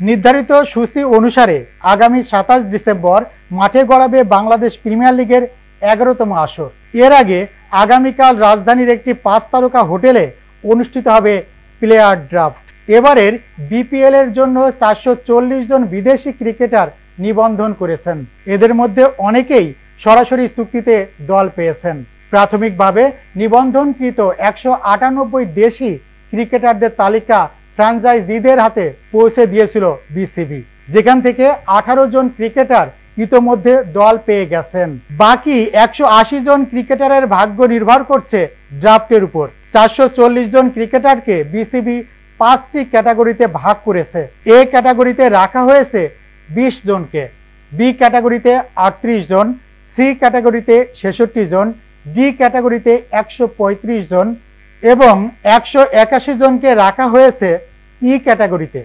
নির্ধারিত সূচি অনুসারে আগামী সাতাশ ডিসেম্বর মাঠে গড়াবে বাংলাদেশ প্রিমিয়ার লিগের এগারোতম আসর। এর আগে আগামীকাল রাজধানীর একটি পাঁচ তারকা হোটেলে অনুষ্ঠিত হবে প্লেয়ার ড্রাফট। এবারের বিপিএল এর জন্য চারশো চল্লিশ জন বিদেশি ক্রিকেটার নিবন্ধন করেছেন। এদের মধ্যে অনেকেই সরাসরি চুক্তিতে দল পেয়েছেন। প্রাথমিকভাবে নিবন্ধনকৃত একশো আটানব্বই দেশি ক্রিকেটারদের তালিকা ফ্র্যাঞ্চাইজিদের হাতে পৌঁছে দিয়েছিল বিসিবি, যেখান থেকে আঠারো জন ক্রিকেটার ইতোমধ্যে দল পেয়ে গেছেন। বাকি একশো আশি জন ক্রিকেটারের ভাগ্য নির্ভর করছে ড্রাফটের উপর। চারশো চল্লিশ জন ক্রিকেটারকে বিসিবি পাঁচটি ক্যাটাগরিতে ভাগ করেছে। এ ক্যাটাগরিতে রাখা হয়েছে বিশ জনকে। বি ক্যাটাগরিতে আটত্রিশ জন, সি ক্যাটাগরিতে ছেষট্টি জন, ডি ক্যাটাগরিতে একশো পঁয়ত্রিশ জন এবং একশো একাশি জনকে রাখা হয়েছে ই ক্যাটাগরিতে।